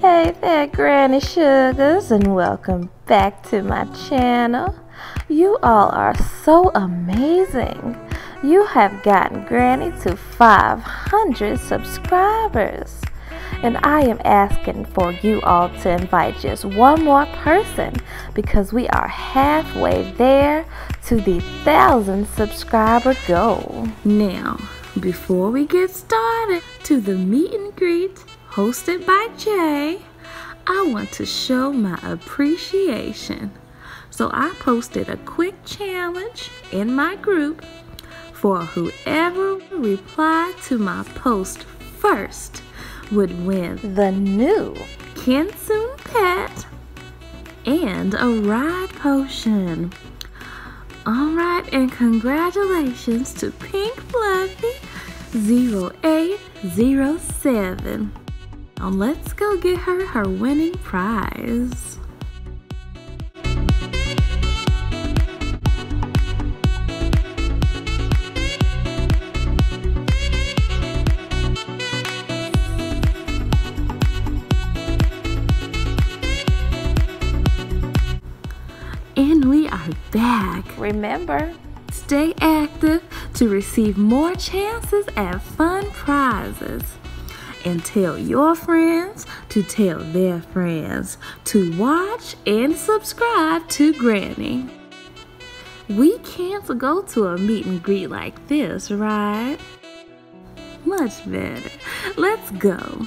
Hey there, Granny Sugars, and welcome back to my channel. You all are so amazing. You have gotten Granny to 500 subscribers. And I am asking for you all to invite just one more person because we are halfway there to the thousand subscriber goal. Now, before we get started to the meet and greet hosted by Jay, I want to show my appreciation. So I posted a quick challenge in my group for whoever replied to my post first would win The new Kitsune pet and a ride potion. Alright, and congratulations to Pink Fluffy 0807. Now let's go get her her winning prize. Remember Stay active to receive more chances at fun prizes. And tell your friends to tell their friends to watch and subscribe to Granny. We can't go to a meet and greet like this, right? Much better. Let's go.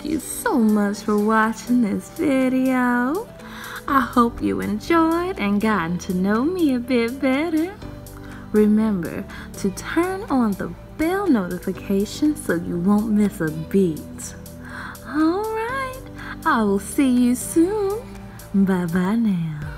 thank you so much for watching this video. I hope you enjoyed and gotten to know me a bit better. Remember to turn on the bell notification so you won't miss a beat. Alright, I will see you soon. Bye bye now.